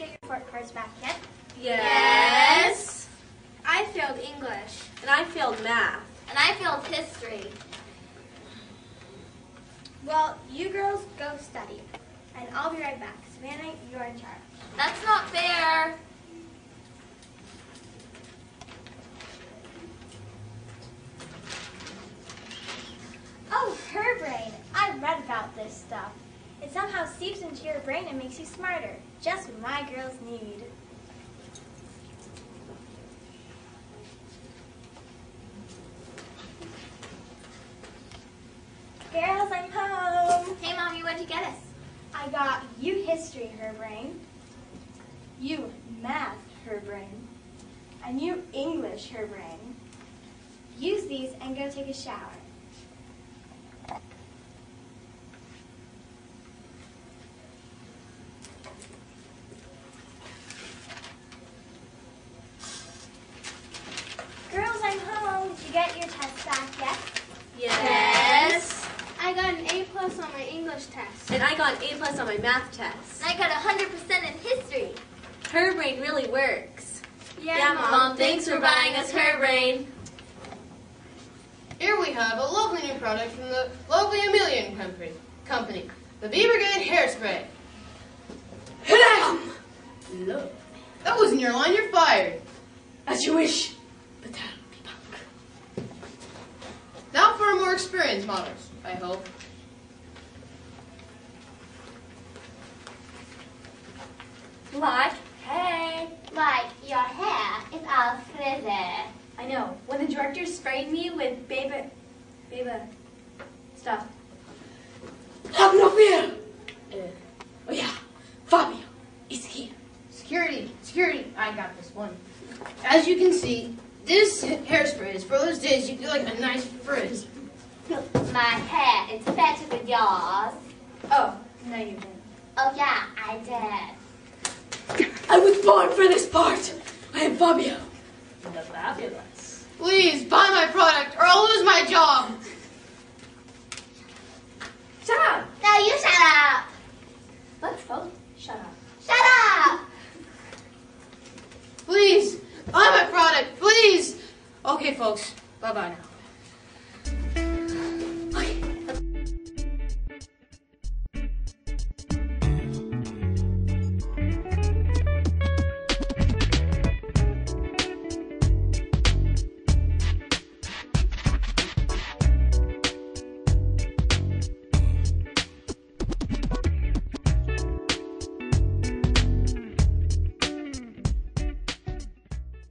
report cards back yet? Yes. I failed English. And I failed math. And I failed history. Well, you girls go study. And I'll be right back. Savannah, you're in charge. That's not fair. Oh, Hair Brain. I read about this stuff. It somehow seeps into your brain and makes you smarter. Just what my girls need. Girls, I'm home. Hey, Mommy, what'd you get us? I got you history, Hair Brain. You math, Hair Brain. And you English, Hair Brain. Use these and go take a shower. Girls, I'm home. Did you get your test back yet? Yes. I got an A plus on my English test. And I got an A plus on my math test. And I got 100% in history. Hair Brain really works. Yeah, Mom, Mom, thanks for buying us Hair Brain. Here we have a lovely new product from the lovely Emilian company, company the Be Brigade Hairspray. Look, That wasn't your line, you're fired. as you wish, Now for more experienced models, I hope. Like, hey. Like, your hair is all frizzy. I know. When the director sprayed me with baby, baby stuff. Have no fear. Uh, oh yeah, Fabio is here. Security, security, I got this one. As you can see, this hairspray is for those days you feel like a nice frizz. My hair is better than yours. Oh, no, you didn't. Oh, yeah, I did. I was born for this part. I am Fabio. The fabulous. Please buy my product or I'll lose my job. Shut up. No, you shut up. Let's both shut up. Shut up. Please, buy my product, please. Okay, folks, bye bye now.